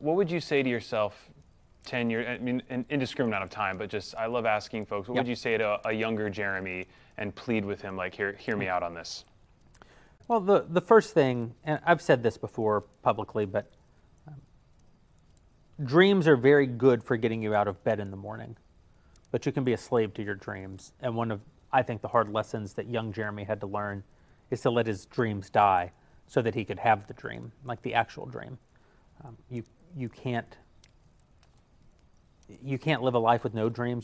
what would you say to yourself 10 years, I mean, an indiscriminate amount of time, but just, I love asking folks, what Yep. would you say to a younger Jeremy and plead with him, like, hear, hear me out on this? Well, the, the first thing, and I've said this before publicly, but um, dreams are very good for getting you out of bed in the morning, but you can be a slave to your dreams. And one of, I think, the hard lessons that young Jeremy had to learn is to let his dreams die so that he could have the dream, like the actual dream. Um, you, you can't you can't live a life with no dreams.